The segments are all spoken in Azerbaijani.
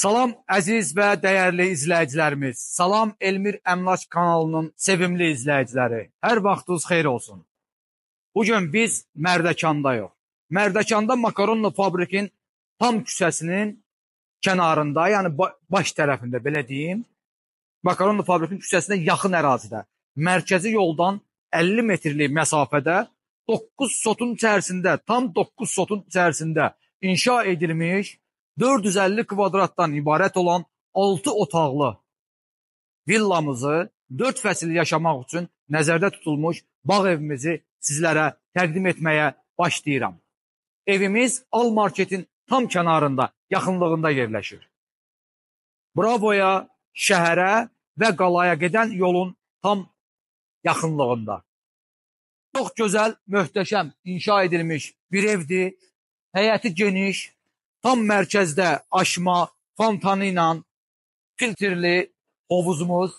Salam əziz və dəyərli izləyicilərimiz. Salam Elmir Əmlak kanalının sevimli izləyiciləri. Hər vaxtınız xeyir olsun. Bu gün biz Mərdəkandayıq. Mərdəkanda Makaronlu fabrikin tam küçəsinin kənarında, yəni ba baş tərəfində belə deyim, Makaronlu fabrikin küçəsinə yaxın ərazidə, mərkəzi yoldan 50 metrlik məsafədə 9 sotun içərisində, tam 9 sotun içərisində inşa edilmiş 450 kvadratdan ibarət olan 6 otaqlı villamızı 4 fəsil yaşamaq üçün nəzərdə tutulmuş bağ evimizi sizlərə təqdim etməyə başlayıram. Evimiz Al Marketin tam kənarında, yaxınlığında yerləşir. Bravoya, şəhərə və qalaya gedən yolun tam yaxınlığında. Çox gözəl, möhtəşəm inşa edilmiş bir evdir. Həyəti geniş, tam mərkəzdə aşma fontanı ilə filtrli hovuzumuz.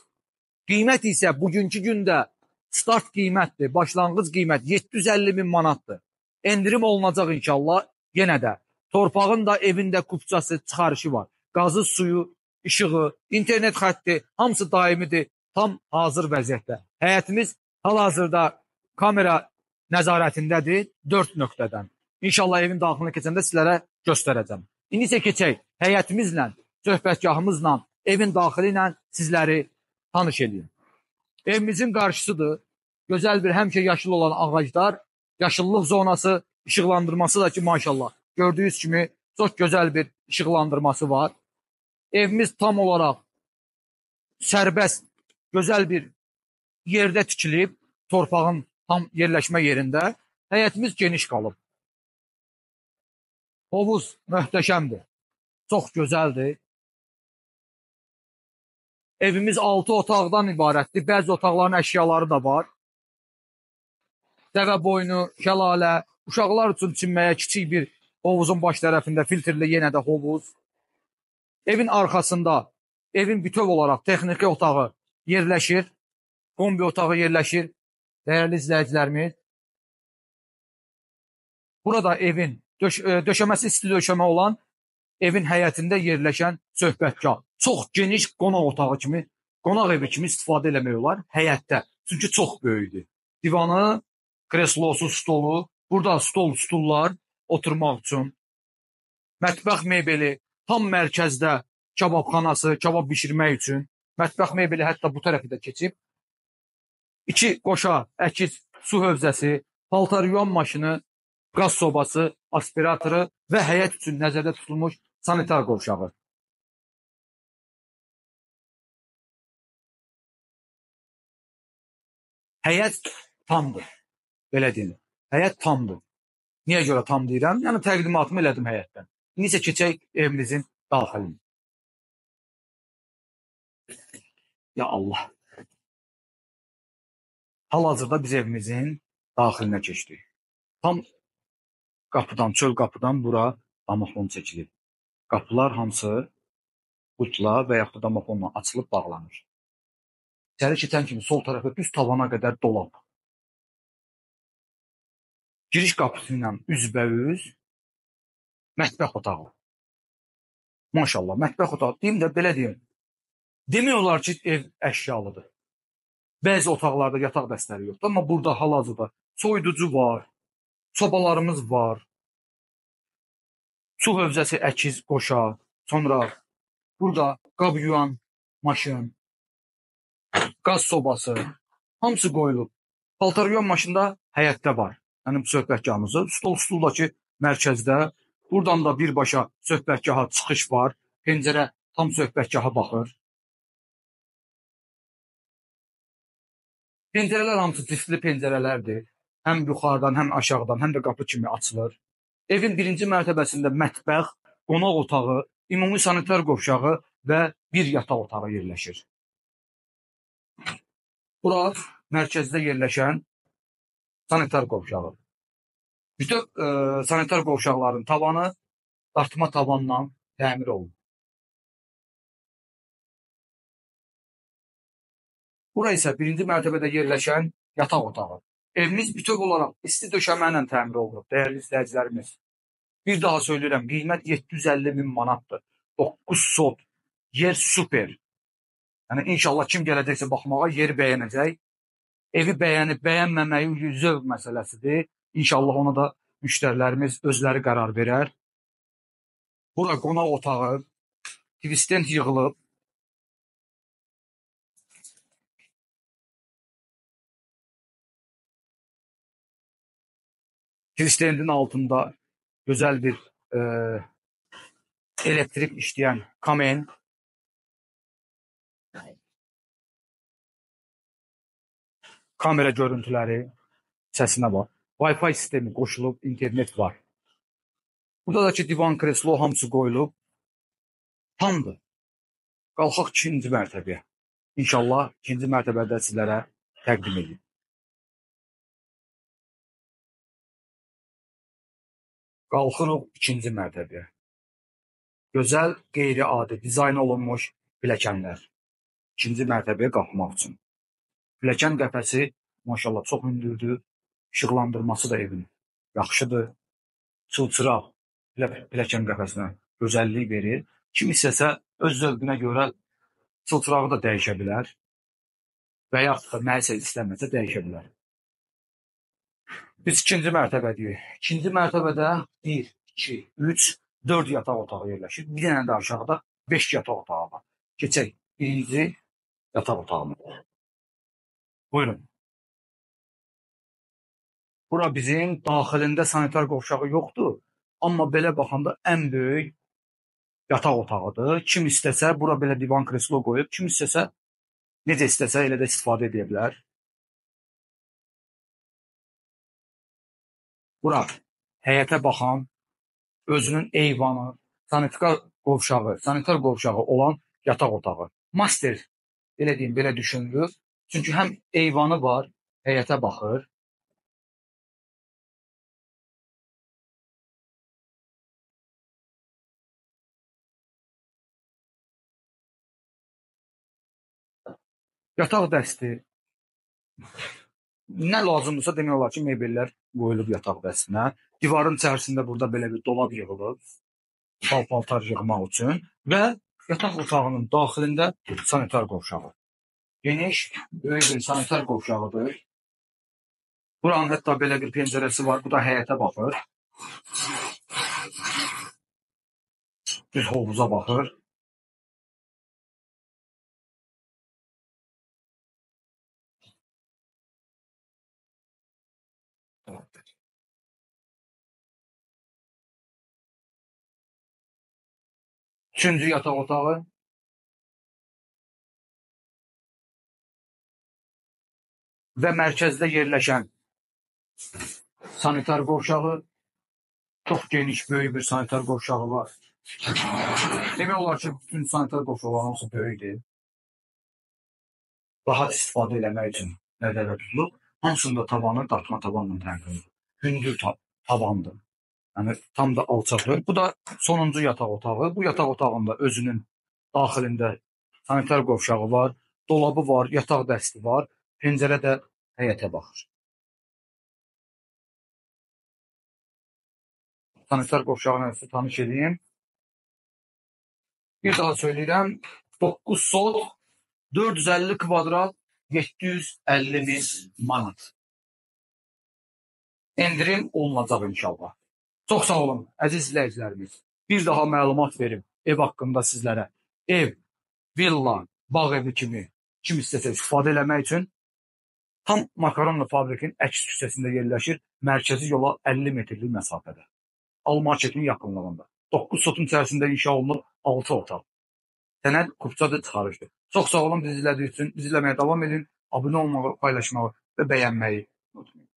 Qiymət isə bugünkü gündə start qiymətdir, başlanğıc qiymət 750 min manatdır. Endirim olunacaq inşallah. Yenə də torpağın da evində kupçası çıxarışı var. Qazı, suyu, işığı, internet xətti hamısı daimidir, tam hazır vəziyyətdə. Həyətimiz hal-hazırda kamera nəzarətindədir 4 nöqtədən. İnşallah evin daxilinə keçəndə sizlərə göstərəcəm. İndi isə keçək həyətimizlə, söhbətgahımızla, evin daxili ilə sizləri tanış edeyim. Evimizin qarşısıdır. Gözəl bir həmişə yaşıl olan ağaclar, yaşıllıq zonası, işıqlandırması da ki, maşallah. Gördüyünüz kimi çox gözəl bir işıqlandırması var. Evimiz tam olaraq sərbəst, gözəl bir yerdə tikilib, torpağın tam yerləşmə yerində. Həyətimiz geniş qalıb. Hovuz möhtəşəmdir. Çox gözəldir. Evimiz 6 otaqdan ibarətdir. Bəzi otaqların əşyaları da var. Dəvə boynu, şəlalə, uşaqlar üçün çimməyə kiçik bir hovuzun baş tərəfində filtrli yenə də hovuz. Evin arxasında evin bütöv olaraq texniki otağı yerləşir. Kombi otağı yerləşir. Dəyərli izləyicilərimiz. Burada evin döş e, döşəməsi isti döşəmə olan evin həyətində yerləşən söhbətgah. Çox geniş qonaq otağı kimi, qonaq evi kimi istifadə eləmək olar həyətdə. Çünki çox böyükdür. Divanı, kreslosu, stolu, burada stol, stullar oturmaq üçün. Mətbəx mebeli tam mərkəzdə kababxanası, kabab bişirmək üçün. Mətbəx mebeli hətta bu tərəfi də keçib. İki qoşa, əkiz, su hövzəsi, paltar yuyan maşını, qaz sobası, aspiratoru və həyət üçün nəzərdə tutulmuş sanitar qovşağı. Həyət tamdır. Belə deyim. Həyət tamdır. Niyə görə tam deyirəm? Yəni təqdimatımı elədim həyətdən. İndi isə keçək evimizin daxilinə. Ya Allah. Hal-hazırda biz evimizin daxilinə keçdik. Tam qapıdan, çöl qapıdan bura damafon çəkilir. Qapılar hamısı qutla və yaxud da damofonla açılıb bağlanır. İçəri keçən kimi sol tərəfə düz tavana qədər dolab. Giriş qapısı ilə üzbəüz mətbəx otağı. Maşallah, mətbəx otağı. Deyim də belə deyim. Demək olar ki, ev əşyalıdır. Bəzi otaqlarda yataq dəstələri yoxdur, amma burada hal-hazırda soyuducu var, sobalarımız var. Su hövzəsi əkiz qoşa, sonra burada qab yuyan maşın, qaz sobası, hamısı qoyulub. Paltar yuyan maşın da həyətdə var. Yəni söhbətgahımızı, stol stuldakı mərkəzdə. Buradan da birbaşa söhbətgaha çıxış var. Pəncərə tam söhbətgaha baxır. Pəncərələr hamısı cisli pəncərələrdir həm yuxarıdan, həm aşağıdan, həm də qapı kimi açılır. Evin birinci mərtəbəsində mətbəx, qonaq otağı, ümumi sanitar qovşağı və bir yataq otağı yerləşir. Bura mərkəzdə yerləşən sanitar qovşağı. Bütün e, sanitar qovşaqların tavanı dartma tavanla təmir olunur. Bura isə birinci mərtəbədə yerləşən yataq otağı. Evimiz bütöv olaraq isti döşəmə ilə təmir olunub, dəyərli izləyicilərimiz. Bir daha söyləyirəm, qiymət 750 min manatdır. 9 sot. Yer super. Yəni inşallah kim gələcəksə baxmağa yeri bəyənəcək. Evi bəyənib bəyənməməyi zövq məsələsidir. İnşallah ona da müştərilərimiz özləri qərar verər. Bura qonaq otağı, tvisten yığılıb. Tvistendin altında gözəl bir e, elektrik işləyən kamen. Kamera görüntüləri səsinə bax. Wi-Fi sistemi qoşulub, internet var. Burada da ki divan, kreslo hamısı qoyulub. Tamdır. Qalxaq ikinci mərtəbəyə. İnşallah ikinci mərtəbədə sizlərə təqdim edeyim. Qalxırıq ikinci mərtəbəyə. Gözəl, qeyri-adi dizayn olunmuş pilləkənlər. İkinci mərtəbəyə qalxmaq üçün. Pilləkən qəfəsi maşallah çox hündürdür. İşıqlandırması da evin yaxşıdır. Çılçıraq pilləkən qəfəsinə gözəllik verir. Kim istəsə öz zövqünə görə çılçırağı da dəyişə bilər və yaxud da nəyisə istəməsə dəyişə bilər. Biz ikinci mərtəbədəyik. İkinci mərtəbədə 1, 2, 3, 4 yataq otağı yerləşir. Bir dənə də aşağıda 5 yataq otağı var. Keçək birinci yataq otağına. Buyurun. Bura bizim daxilində sanitar qovşağı yoxdur. Amma belə baxanda ən böyük yataq otağıdır. Kim istəsə bura belə divan kreslo qoyub, kim istəsə necə istəsə elə də istifadə edə bilər. Bura həyətə baxan, özünün eyvanı, sanitar qovşağı, sanitar qovşağı olan yataq otağı. Master belə deyim, belə düşünülür. Çünki həm eyvanı var, həyətə baxır. Yataq dəsti. Nə lazımdırsa demək olar ki, mebellər qoyulub yataq dəstinə. Divarın içərisində burada belə bir dolab yığılıb, pal-paltar yığmaq üçün və yataq otağının daxilində sanitar qovşağı. Geniş, böyük bir sanitar qovşağıdır. Buranın hətta belə bir pəncərəsi var, bu da həyətə baxır. Bir hovuza baxır. Üçüncü yataq otağı. Və mərkəzdə yerləşən sanitar qovşağı. Çox geniş, böyük bir sanitar qovşağı var. Demək olar ki, bütün sanitar qovşaqların hamısı böyükdür. Rahat istifadə eləmək üçün nəzərdə tutulub. Hamısında tavanı dartma tavanla təmin olunub. Hündür ta tavandır. Yəni tam da alçaqdır. Bu da sonuncu yataq otağı. Bu yataq otağında özünün daxilində sanitar qovşağı var, dolabı var, yataq dəsti var, pəncərə də həyətə baxır. Sanitar qovşağını sizə tanış edeyim. Bir daha söyləyirəm. 9 sot 450 kvadrat 750 min manat. Endirim olunacaq inşallah. Çox sağ olun, əziz izləyicilərimiz. Bir daha məlumat verim ev haqqında sizlərə. Ev, villa, bağ evi kimi kim istəsə istifadə eləmək üçün tam makaronla fabrikin əks küçəsində yerləşir. Mərkəzi yola 50 metrlik məsafədə. Almarketin yaxınlığında. 9 sotun içərisində inşa olunub 6 otaq. Sənəd kupçadır çıxarışdır. Çox sağ olun bizi izlədiyiniz üçün. Bizi izləməyə davam edin. Abunə olmağı, paylaşmağı və bəyənməyi unutmayın.